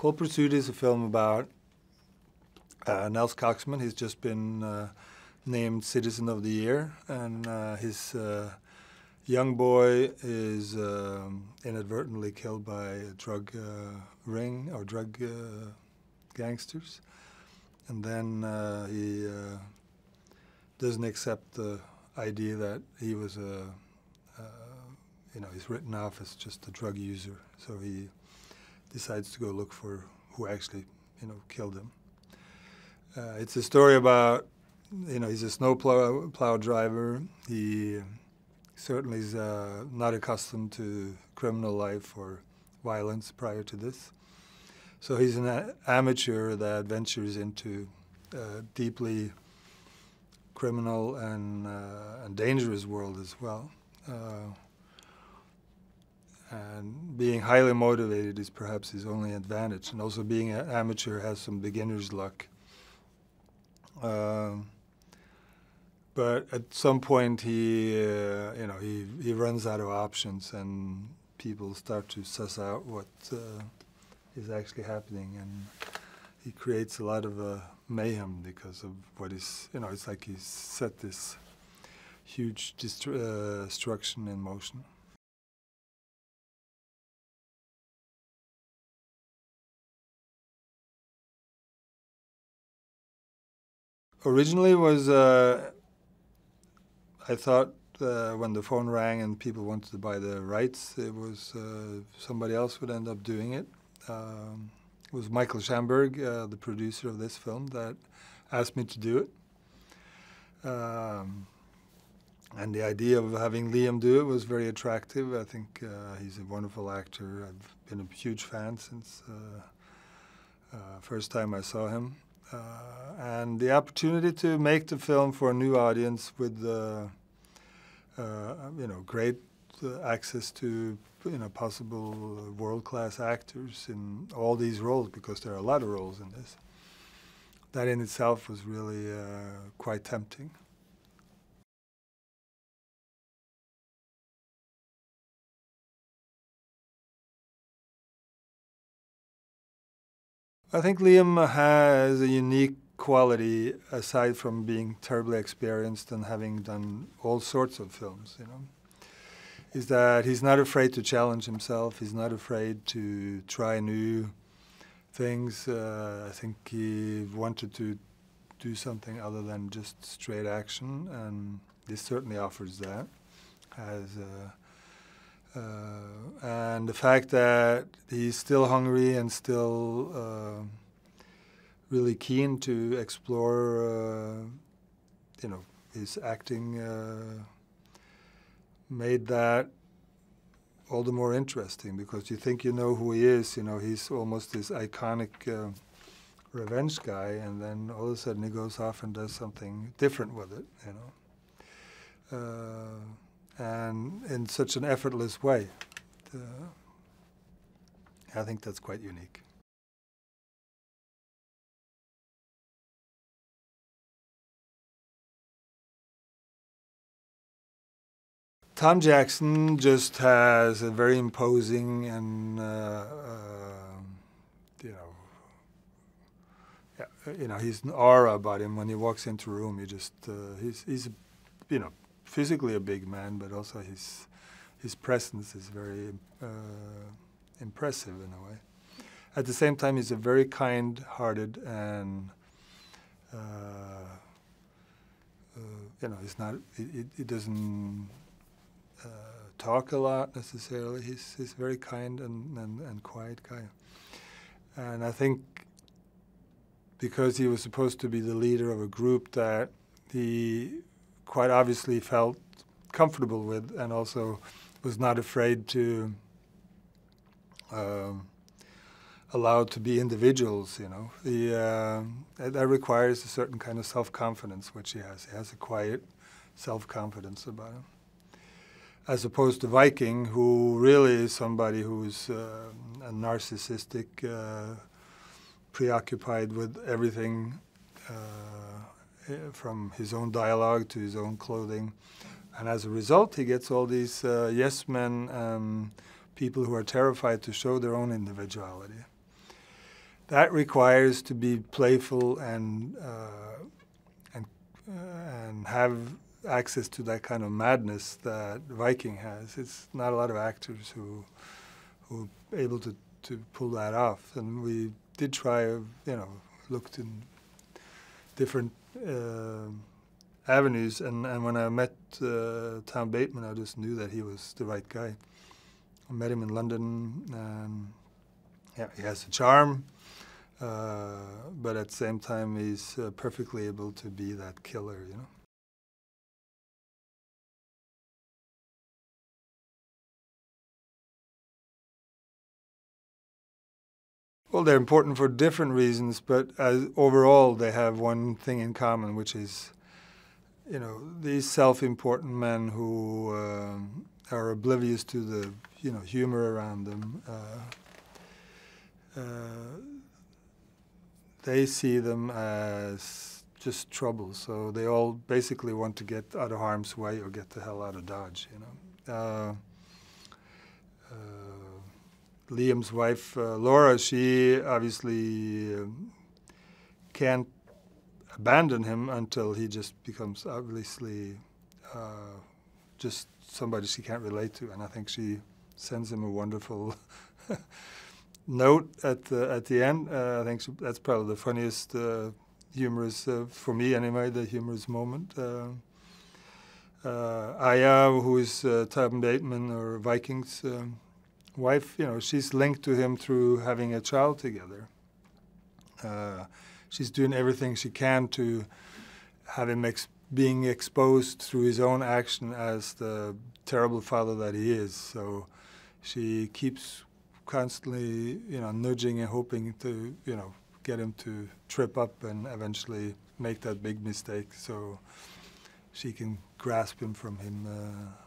Cold Pursuit is a film about uh, Nels Coxman. He's just been uh, named Citizen of the Year, and uh, his uh, young boy is um, inadvertently killed by a drug uh, ring or drug uh, gangsters, and then he doesn't accept the idea that he was a you know, he's written off as just a drug user. So he decides to go look for who actually, you know, killed him. Uh, it's a story about, you know, he's a snowplow plow driver. He certainly is uh, not accustomed to criminal life or violence prior to this. So he's an amateur that ventures into a deeply criminal and, uh, and dangerous world as well. Uh, and being highly motivated is perhaps his only advantage. And also being an amateur has some beginner's luck. Um, but at some point he, uh, you know, he, he runs out of options and people start to suss out what uh, is actually happening. And he creates a lot of uh, mayhem because of what is, you know, it's like he's set this huge uh, destruction in motion. Originally was uh, I thought uh, when the phone rang and people wanted to buy the rights, it was uh, somebody else would end up doing it. Um, it was Michael Shamberg, uh, the producer of this film, that asked me to do it. Um, and the idea of having Liam do it was very attractive. I think uh, he's a wonderful actor. I've been a huge fan since uh, first time I saw him. Uh, and the opportunity to make the film for a new audience with uh, uh, you know great access to you know possible world-class actors in all these roles because there are a lot of roles in this. That in itself was really quite tempting. I think Liam has a unique quality aside from being terribly experienced and having done all sorts of films, you know. Is that he's not afraid to challenge himself, he's not afraid to try new things. Uh, I think he wanted to do something other than just straight action, and this certainly offers that. As uh, uh, and the fact that he's still hungry and still uh, really keen to explore, uh, you know, his acting made that all the more interesting because you think you know who he is. You know, he's almost this iconic uh, revenge guy, and then all of a sudden he goes off and does something different with it. You know. Uh, and in such an effortless way. Uh, I think that's quite unique. Tom Jackson just has a very imposing and uh, uh, you know, you know, he's an aura about him when he walks into a room. he just uh, he's he's you know physically a big man, but also his his presence is very uh, impressive in a way. At the same time, he's a very kind-hearted and uh, uh, you know, he's not. He, he doesn't uh, talk a lot necessarily. He's he's very kind and, and, and quiet guy. And I think because he was supposed to be the leader of a group that he quite obviously felt comfortable with and also was not afraid to um, allow to be individuals, you know. The, uh, that, requires a certain kind of self-confidence, which he has. He has a quiet self-confidence about him. As opposed to Viking, who really is somebody who's uh, a narcissistic, uh, preoccupied with everything uh, from his own dialogue to his own clothing. And as a result, he gets all these uh, yes men, um, people who are terrified to show their own individuality. that requires to be playful and uh, and uh, and have access to that kind of madness that Viking has. It's not a lot of actors who who are able to, to pull that off. And we did try, you know, looked in different uh, avenues. And, and when I met uh, Tom Bateman, I just knew that he was the right guy. I met him in London, and yeah, he has a charm. Uh, but at the same time, he's uh, perfectly able to be that killer, you know. Well, they're important for different reasons, but overall, they have one thing in common, which is, you know, these self-important men who um, are oblivious to the, you know, humor around them. Uh, uh, they see them as just trouble, so they all basically want to get out of harm's way or get the hell out of Dodge, you know. Liam's wife, uh, Laura, she obviously um, can't abandon him until he just becomes obviously uh, just somebody she can't relate to. And I think she sends him a wonderful note at the, at the end. Uh, I think she, that's probably the funniest, uh, humorous, uh, for me anyway, the humorous moment. Uh, uh, Aya, who is Tom Bateman or Vikings, um, wife, you know, she's linked to him through having a child together. Uh, she's doing everything she can to have him ex being exposed through his own action as the terrible father that he is. So she keeps constantly, you know, nudging and hoping to, you know, get him to trip up and eventually make that big mistake so she can grasp him from him. Uh,